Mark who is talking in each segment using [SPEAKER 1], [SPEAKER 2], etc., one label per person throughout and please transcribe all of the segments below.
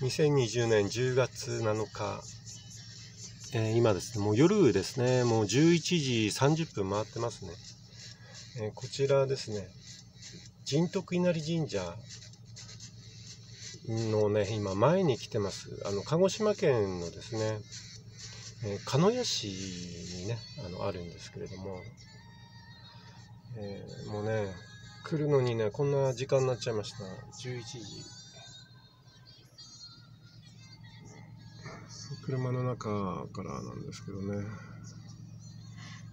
[SPEAKER 1] 2020年10月7日、えー、今ですね、もう夜ですね、もう11時30分回ってますね。えー、こちらですね、神徳稲荷神社のね、今前に来てます。あの、鹿児島県のですね、えー、鹿屋市にね、あの、あるんですけれども、えー、もうね、来るのにね、こんな時間になっちゃいました。11時。車の中からなんですけどね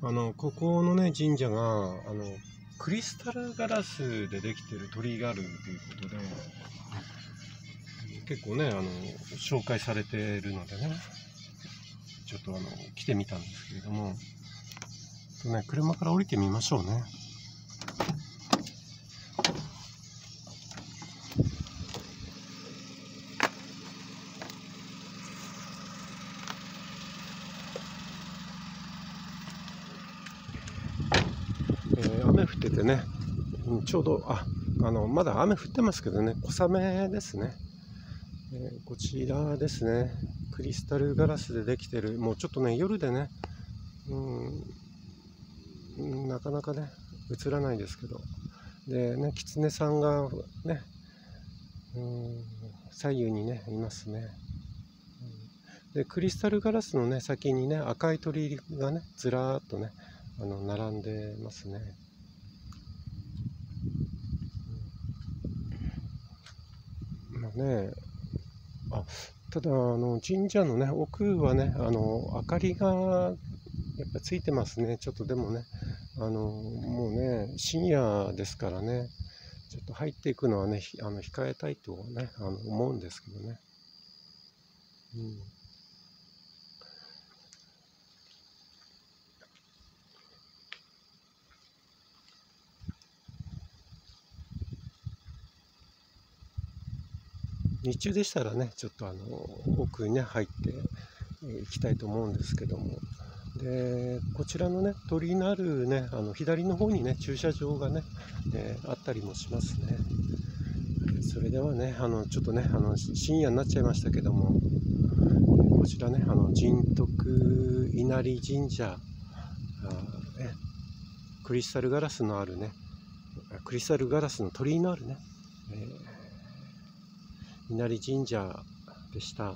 [SPEAKER 1] あのここのね神社があのクリスタルガラスでできてる鳥居があるということで結構ねあの紹介されてるのでねちょっとあの来てみたんですけれどもとね車から降りてみましょうね。えー、雨降っててね、ちょうど、あ、あの、まだ雨降ってますけどね、小雨ですね。えー、こちらですね、クリスタルガラスでできてる、もうちょっとね、夜でね、うん、なかなかね、映らないですけど、でね、キツネさんがね、うん、左右にね、いますね。でクリスタルガラスのね先にね赤い鳥がねずらーっとねあの並んでますね。まあねあただあの神社のね奥はねあの明かりがやっぱついてますねちょっとでもねあのもうね深夜ですからねちょっと入っていくのはねあの控えたいとねあの思うんですけどね。うん日中でしたらねちょっとあの奥にね入っていきたいと思うんですけども。でこちらのね鳥居のあるねあの左の方にね駐車場がね、えー、あったりもしますね。それではねあのちょっとねあの深夜になっちゃいましたけども。こちらねあの神徳稲荷神社あ、ね、クリスタルガラスのあるねクリスタルガラスの鳥居のあるね、えー稲荷神社でした。